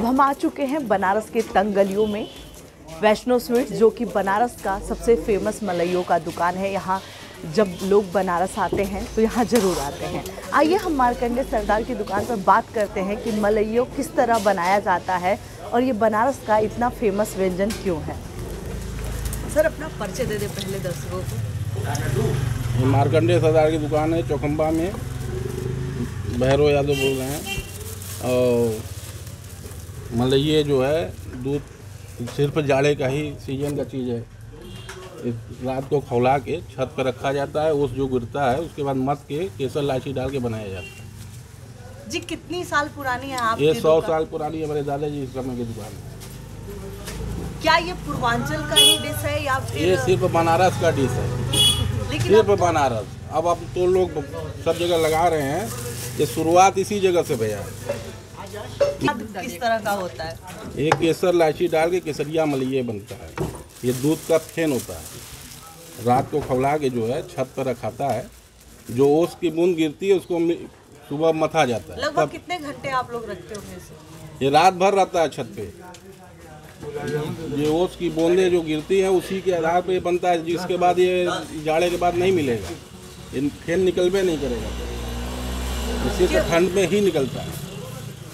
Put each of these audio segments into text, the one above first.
हम आ चुके हैं बनारस के तंग गलियों में। वैष्णो स्वीट्स, जो कि बनारस का सबसे फ़ेमस मलइयों का दुकान है। यहाँ जब लोग बनारस आते हैं तो यहाँ ज़रूर आते हैं। आइए हम मार्कंडे सरदार की दुकान पर बात करते हैं कि मलइयों किस तरह बनाया जाता है और ये बनारस का इतना फ़ेमस व्यंजन क्यों है। सर, अपना परिचय दे दे पहले दर्शकों को। मार्कंडे सरदार की दुकान है चौखम्बा में। भैरव यादव बोल रहे हैं। और मलइये जो है दूध सिर्फ़ जाड़े का ही सीज़न का चीज़ है। इस रात को खौला के छत पर रखा जाता है ओस जो गिरता है उसके बाद मत के केसर लाची डाल के बनाया जाता है। जी कितनी साल पुरानी है आपकी ये सौ साल पुरानी है हमारे दादाजी इस समय की दुकान है। क्या ये पूर्वांचल का ही डिश है या फिर ये सिर्फ़ बनारस का डिश है। लेकिन सिर्फ़ बनारस। अब अब तो लोग सब जगह लगा रहे हैं ये शुरुआत इसी जगह से भैया। है किस तरह का होता है? ये केसर इलायची डाल के केसरिया मलइये बनता है। ये दूध का फेन होता है। रात को खौला के जो है छत पर रखाता है। जो ओस की बूंद गिरती है उसको सुबह मथा जाता है। लगभग कितने घंटे आप लोग रखते होंगे ये रात भर रहता है छत पे। ये ओस की बूंदें जो गिरती हैं उसी के आधार पे बनता है। जिसके बाद ये जाड़े के बाद नहीं मिलेगा। ये फेन निकलबे नहीं करेगा। ये सिर्फ़ ठंड में ही निकलता है।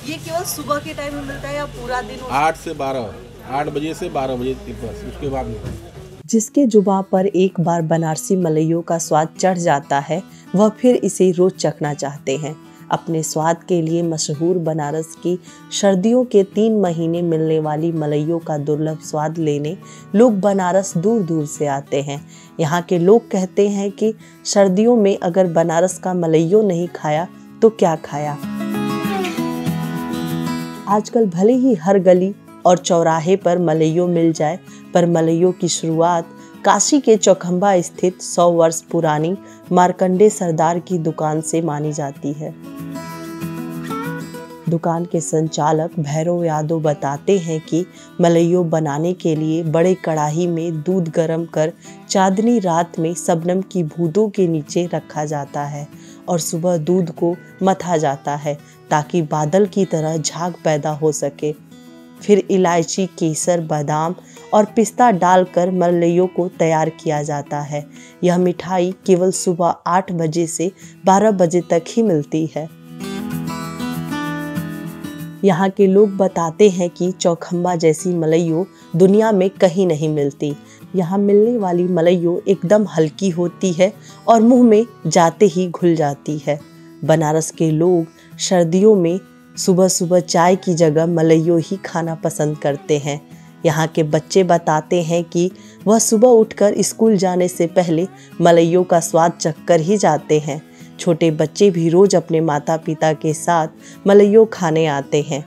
ये केवल सुबह के टाइम में मिलता है या पूरा दिन आठ से बारह आठ बजे से बारह बजे तक बस उसके बाद नहीं। जिसके जुबा पर एक बार बनारसी मलइयों का स्वाद चढ़ जाता है वह फिर इसे रोज चखना चाहते हैं। अपने स्वाद के लिए मशहूर बनारस की सर्दियों के तीन महीने मिलने वाली मलइयों का दुर्लभ स्वाद लेने लोग बनारस दूर दूर से आते हैं। यहाँ के लोग कहते हैं कि सर्दियों में अगर बनारस का मलइयों नहीं खाया तो क्या खाया? आजकल भले ही हर गली और चौराहे पर मलइयों मिल जाए, पर मलइयों की शुरुआत काशी के चौखंबा स्थित 100 वर्ष पुरानी मार्कंडे सरदार की दुकान से मानी जाती है। दुकान के संचालक भैरव यादव बताते हैं कि मलइयों बनाने के लिए बड़े कढ़ाई में दूध गर्म कर चांदनी रात में सबनम की भूतों के नीचे रखा जाता है और सुबह दूध को मथा जाता है। ताकि बादल की तरह झाग पैदा हो सके। फिर इलायची, केसर, बादाम और पिस्ता डालकर मलइयों को तैयार किया जाता है। यह मिठाई केवल सुबह आठ बजे से बारह बजे तक ही मिलती है। यहाँ के लोग बताते हैं कि चौखम्बा जैसी मलइयों दुनिया में कहीं नहीं मिलती। यहाँ मिलने वाली मलइयों एकदम हल्की होती है और मुँह में जाते ही घुल जाती है। बनारस के लोग सर्दियों में सुबह सुबह चाय की जगह मलइयों ही खाना पसंद करते हैं। यहाँ के बच्चे बताते हैं कि वह सुबह उठकर स्कूल जाने से पहले मलइयों का स्वाद चखकर ही जाते हैं। छोटे बच्चे भी रोज अपने माता पिता के साथ मलइयों खाने आते हैं।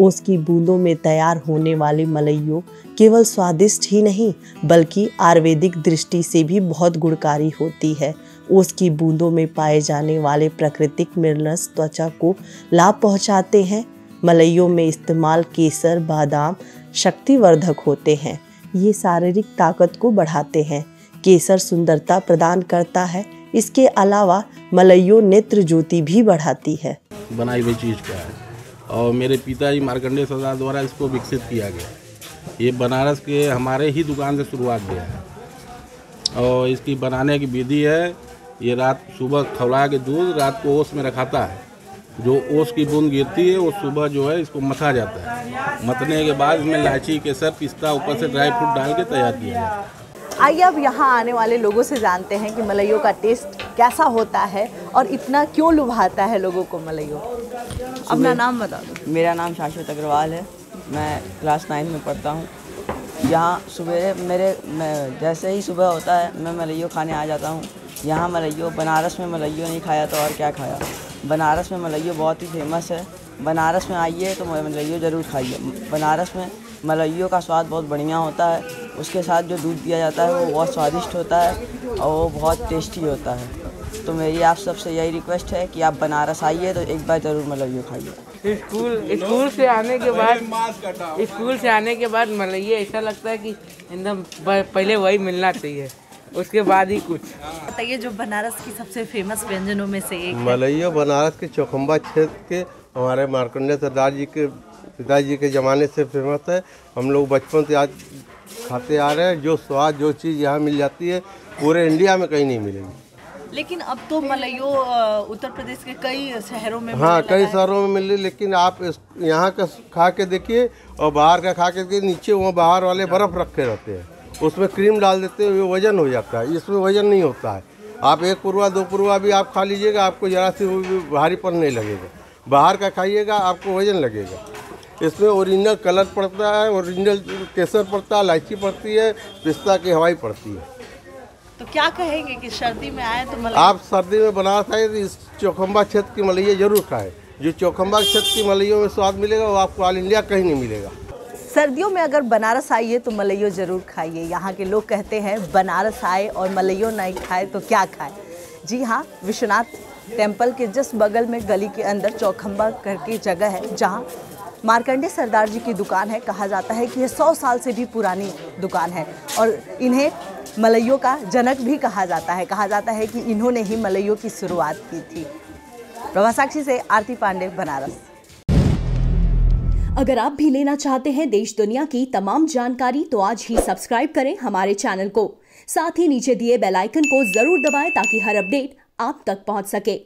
ओस की बूंदों में तैयार होने वाले मलइयों केवल स्वादिष्ट ही नहीं, बल्कि आयुर्वेदिक दृष्टि से भी बहुत गुणकारी होती है। ओस की बूंदों में पाए जाने वाले प्राकृतिक मिनरल्स त्वचा को लाभ पहुंचाते हैं। मलइयों में इस्तेमाल केसर, बादाम शक्तिवर्धक होते हैं। ये शारीरिक ताकत को बढ़ाते हैं। केसर सुंदरता प्रदान करता है। इसके अलावा मलइयों नेत्र ज्योति भी बढ़ाती है। बनाई हुई चीज़ का है? और मेरे पिताजी मार्कंडे सरदार द्वारा इसको विकसित किया गया। ये बनारस के हमारे ही दुकान से शुरुआत किया है। और इसकी बनाने की विधि है ये रात सुबह खौला के दूध रात को ओस में रखाता है। जो ओस की बूंद गिरती है वो सुबह जो है इसको मथा जाता है। मतने के बाद इसमें इलायची केसर पिस्ता ऊपर से ड्राई फ्रूट डाल के तैयार किया जाता है। आइए अब यहाँ आने वाले लोगों से जानते हैं कि मलइयों का टेस्ट कैसा होता है और इतना क्यों लुभाता है लोगों को मलइयों? अपना नाम बता दो। मेरा नाम शाश्वत अग्रवाल है। मैं क्लास नाइन में पढ़ता हूँ। यहाँ सुबह मेरे मैं जैसे ही सुबह होता है मैं मलइयों खाने आ जाता हूँ। यहाँ मलैयो बनारस में मलइयों नहीं खाया तो और क्या खाया? बनारस में मलइयों बहुत ही फ़ेमस है। बनारस में आइए तो मलैयो ज़रूर खाइए। बनारस में मलइयों का स्वाद बहुत बढ़िया होता है। उसके साथ जो दूध दिया जाता है वो बहुत स्वादिष्ट होता है और वो बहुत टेस्टी होता है। तो मेरी आप सबसे यही रिक्वेस्ट है कि आप बनारस आइए तो एक बार ज़रूर मलैयो खाइए। स्कूल स्कूल से आने के बाद, स्कूल से आने के बाद मलइया ऐसा लगता है कि एकदम पहले वही मिलना चाहिए। उसके बाद ही कुछ। बताइए जो बनारस की सबसे फ़ेमस व्यंजनों में से एक मलैया बनारस के चौखम्बा क्षेत्र के हमारे मार्कंडे सरदार जी के पिताजी के ज़माने से फ़ेमस है। हम लोग बचपन से आज खाते आ रहे हैं। जो स्वाद जो चीज़ यहाँ मिल जाती है पूरे इंडिया में कहीं नहीं मिलेगी। लेकिन अब तो मलइयो अ, उत्तर प्रदेश के कई शहरों में हाँ कई शहरों में मिल रही लेकिन आप इस यहाँ का खा के देखिए और बाहर का खा के देखिए नीचे वहाँ बाहर वाले बर्फ़ रखे रहते हैं। उसमें क्रीम डाल देते हैं वो वज़न हो जाता है। इसमें वज़न नहीं होता है। आप एक पुरवा दो पुरवा भी आप खा लीजिएगा आपको ज़रा सी भारीपन नहीं लगेगा। बाहर का खाइएगा आपको वज़न लगेगा। इसमें ओरिजिनल कलर पड़ता है ओरिजिनल केसर पड़ता है इलायची पड़ती है पिस्ता की हवाई पड़ती है। तो क्या कहेंगे कि सर्दी में आए तो मलइयो आप सर्दी में बनारस आए तो इस चौखम्बा क्षेत्र की मलैया ज़रूर खाएँ। जो चौखम्बा क्षेत्र की मलैयों में स्वाद मिलेगा वो आपको ऑल इंडिया कहीं नहीं मिलेगा। सर्दियों में अगर बनारस आइए तो मलैयो ज़रूर खाइए। यहाँ के लोग कहते हैं, बनारस आए और मलइयो नहीं खाए तो क्या खाए? जी हाँ विश्वनाथ टेंपल के जस्ट बगल में गली के अंदर चौखम्बा करके जगह है, जहाँ मार्कंडे सरदार जी की दुकान है। कहा जाता है कि यह सौ साल से भी पुरानी दुकान है और इन्हें मलैयों का जनक भी कहा जाता है। कहा जाता है कि इन्होंने ही मलैयों की शुरुआत की थी। प्रभा साक्षी से आरती पांडे, बनारस। अगर आप भी लेना चाहते हैं देश दुनिया की तमाम जानकारी तो आज ही सब्सक्राइब करें हमारे चैनल को। साथ ही नीचे दिए बेल आइकन को ज़रूर दबाएँ ताकि हर अपडेट आप तक पहुँच सके।